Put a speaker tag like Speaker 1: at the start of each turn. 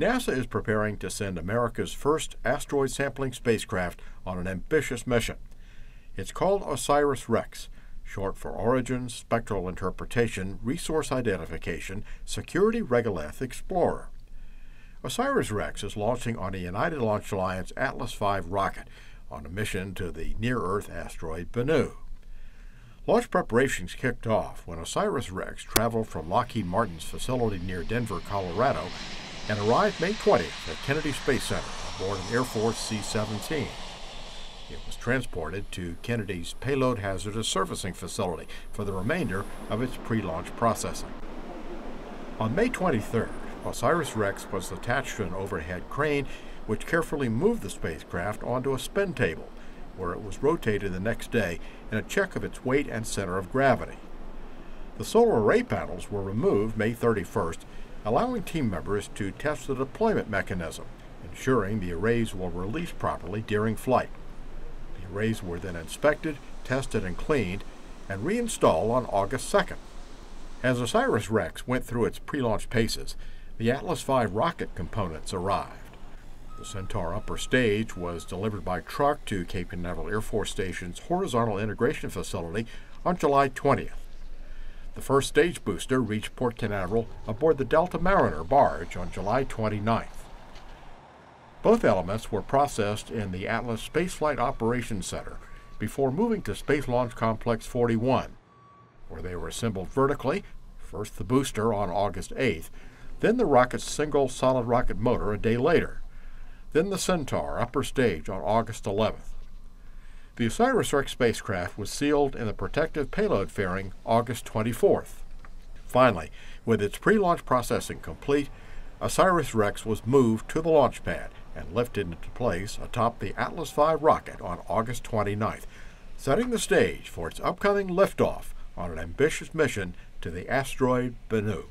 Speaker 1: NASA is preparing to send America's first asteroid sampling spacecraft on an ambitious mission. It's called OSIRIS REx, short for Origin Spectral Interpretation Resource Identification Security Regolith Explorer. OSIRIS REx is launching on a United Launch Alliance Atlas V rocket on a mission to the near Earth asteroid Bennu. Launch preparations kicked off when OSIRIS REx traveled from Lockheed Martin's facility near Denver, Colorado, and arrived May 20th at Kennedy Space Center aboard an Air Force C 17. It was transported to Kennedy's Payload Hazardous Servicing Facility for the remainder of its pre launch processing. On May 23rd, OSIRIS REx was attached to an overhead crane which carefully moved the spacecraft onto a spin table, where it was rotated the next day in a check of its weight and center of gravity. The solar array panels were removed May 31st, allowing team members to test the deployment mechanism, ensuring the arrays will release properly during flight. The arrays were then inspected, tested, and cleaned, and reinstalled on August 2nd. As OSIRIS REx went through its pre launch paces, the Atlas V rocket components arrived. The Centaur upper stage was delivered by truck to Cape Canaveral Air Force Station's Horizontal Integration Facility on July 20th. The first stage booster reached Port Canaveral aboard the Delta Mariner barge on July 29th. Both elements were processed in the Atlas Spaceflight Operations Center before moving to Space Launch Complex 41, where they were assembled vertically, first the booster on August 8th, then the rocket's single solid rocket motor a day later then the Centaur upper stage on August 11th. The OSIRIS REx spacecraft was sealed in the protective payload fairing August 24th. Finally, with its pre launch processing complete, OSIRIS REx was moved to the launch pad and lifted into place atop the Atlas V rocket on August 29th, setting the stage for its upcoming liftoff on an ambitious mission to the asteroid Bennu.